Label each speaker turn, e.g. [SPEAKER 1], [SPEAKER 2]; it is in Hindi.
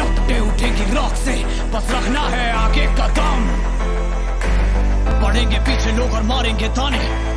[SPEAKER 1] लपटे उठेगी रॉक से। बस रखना है आगे का काम बढ़ेंगे पीछे लोग और मारेंगे ताने